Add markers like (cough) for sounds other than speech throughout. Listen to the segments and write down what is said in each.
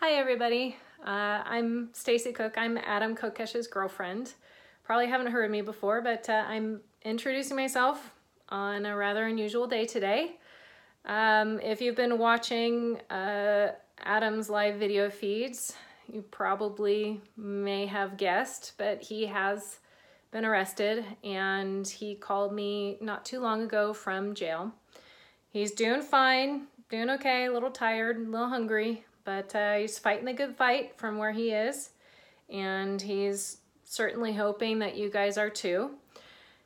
Hi everybody, uh, I'm Stacey Cook. I'm Adam Kokesh's girlfriend. Probably haven't heard me before, but uh, I'm introducing myself on a rather unusual day today. Um, if you've been watching uh, Adam's live video feeds, you probably may have guessed, but he has been arrested and he called me not too long ago from jail. He's doing fine, doing okay, a little tired, a little hungry, but uh, he's fighting a good fight from where he is, and he's certainly hoping that you guys are too.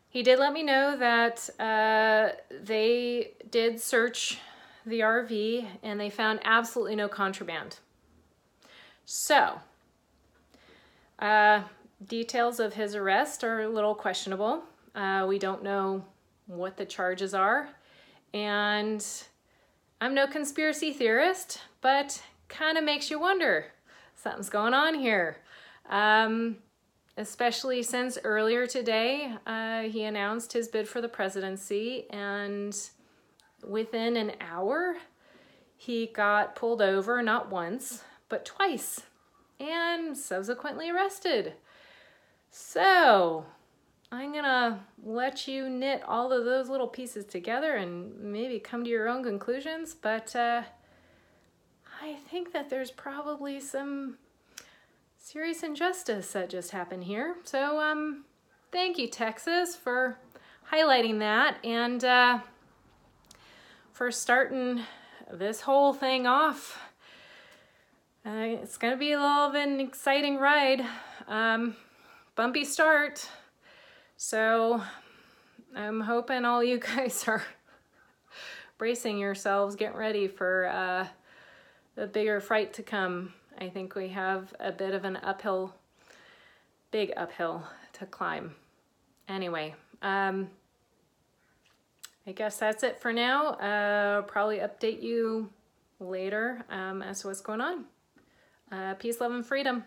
He did let me know that uh, they did search the RV and they found absolutely no contraband. So, uh, details of his arrest are a little questionable. Uh, we don't know what the charges are. And I'm no conspiracy theorist, but kind of makes you wonder something's going on here. Um, especially since earlier today uh, he announced his bid for the presidency, and within an hour he got pulled over not once but twice and subsequently arrested. So I'm gonna let you knit all of those little pieces together and maybe come to your own conclusions, but uh, I think that there's probably some serious injustice that just happened here. So, um, thank you, Texas, for highlighting that and uh, for starting this whole thing off. Uh, it's going to be a little of an exciting ride. Um, bumpy start. So, I'm hoping all you (laughs) guys are bracing yourselves, getting ready for uh, the bigger fright to come. I think we have a bit of an uphill, big uphill to climb. Anyway, um, I guess that's it for now. Uh, probably update you later um, as to what's going on. Uh, peace, love, and freedom.